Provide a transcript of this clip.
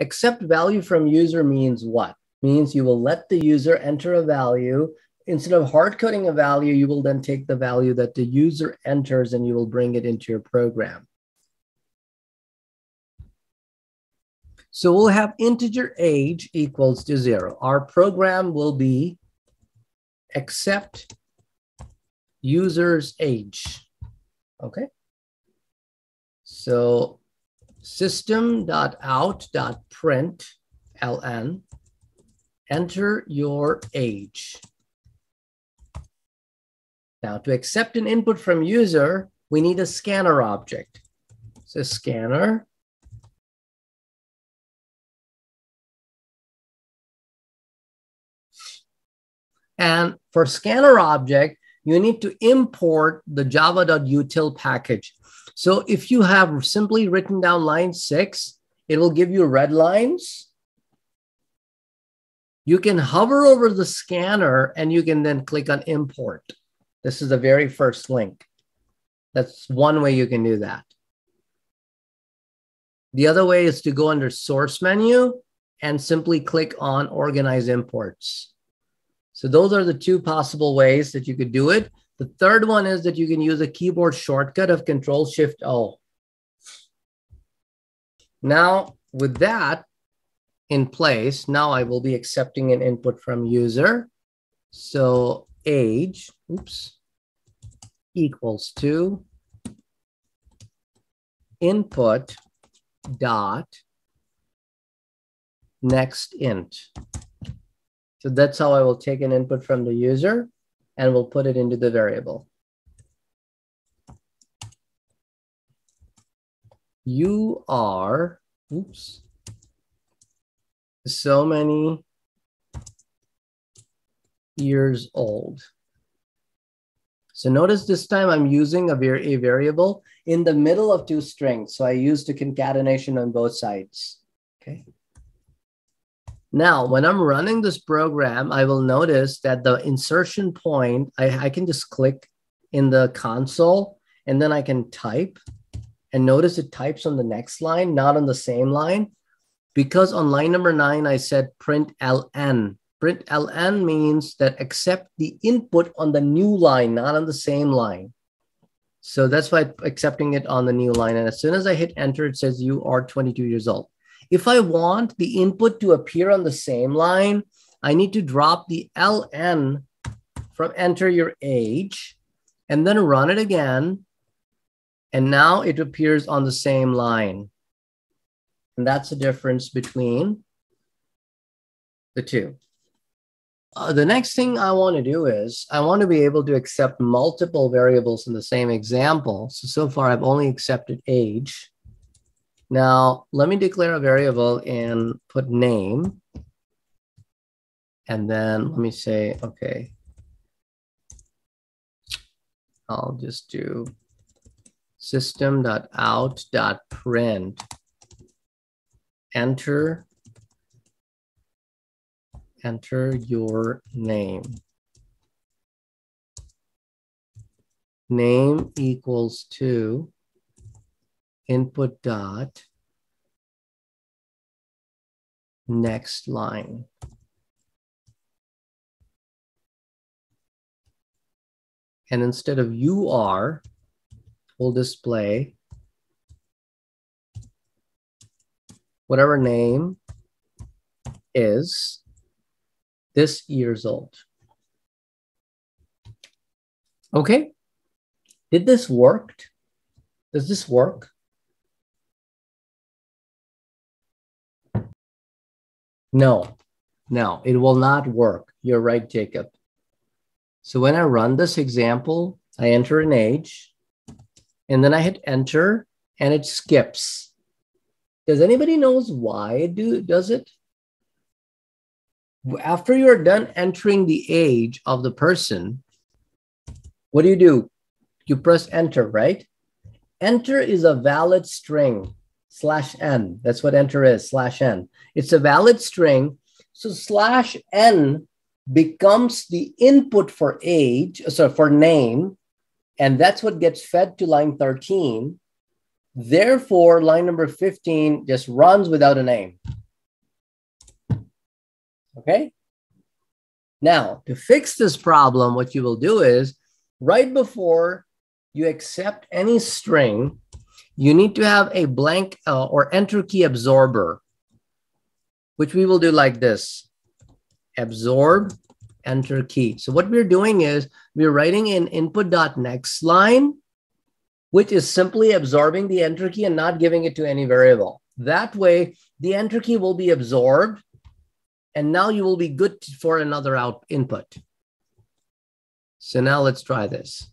accept value from user means what? Means you will let the user enter a value. Instead of hard coding a value, you will then take the value that the user enters and you will bring it into your program. So we'll have integer age equals to zero. Our program will be accept user's age. Okay. So system.out.print ln, enter your age. Now to accept an input from user, we need a scanner object. So scanner And for scanner object, you need to import the java.util package. So if you have simply written down line six, it will give you red lines. You can hover over the scanner and you can then click on import. This is the very first link. That's one way you can do that. The other way is to go under source menu and simply click on organize imports. So those are the two possible ways that you could do it. The third one is that you can use a keyboard shortcut of Control Shift O. Now, with that in place, now I will be accepting an input from user. So age, oops, equals to input dot next int. So that's how I will take an input from the user and we'll put it into the variable. You are, oops, so many years old. So notice this time I'm using a, var a variable in the middle of two strings. So I used a concatenation on both sides, okay? Now, when I'm running this program, I will notice that the insertion point, I, I can just click in the console and then I can type and notice it types on the next line, not on the same line. Because on line number nine, I said print ln. Print ln means that accept the input on the new line, not on the same line. So that's why accepting it on the new line. And as soon as I hit enter, it says you are 22 years old. If I want the input to appear on the same line, I need to drop the ln from enter your age and then run it again. And now it appears on the same line. And that's the difference between the two. Uh, the next thing I want to do is I want to be able to accept multiple variables in the same example. So, so far I've only accepted age. Now, let me declare a variable and put name. And then let me say, okay, I'll just do system.out.print enter. Enter your name. Name equals to input dot next line. And instead of UR, we'll display whatever name is this years old. Okay, did this work? Does this work? No, no, it will not work. You're right, Jacob. So when I run this example, I enter an age and then I hit enter and it skips. Does anybody knows why it do, does it? After you're done entering the age of the person, what do you do? You press enter, right? Enter is a valid string slash n. That's what enter is, slash n. It's a valid string. So slash n becomes the input for age, uh, so for name, and that's what gets fed to line 13. Therefore, line number 15 just runs without a name. Okay. Now, to fix this problem, what you will do is right before you accept any string, you need to have a blank uh, or enter key absorber, which we will do like this absorb enter key. So what we're doing is we're writing in input.next line, which is simply absorbing the enter key and not giving it to any variable. That way, the enter key will be absorbed, and now you will be good for another out input. So now let's try this.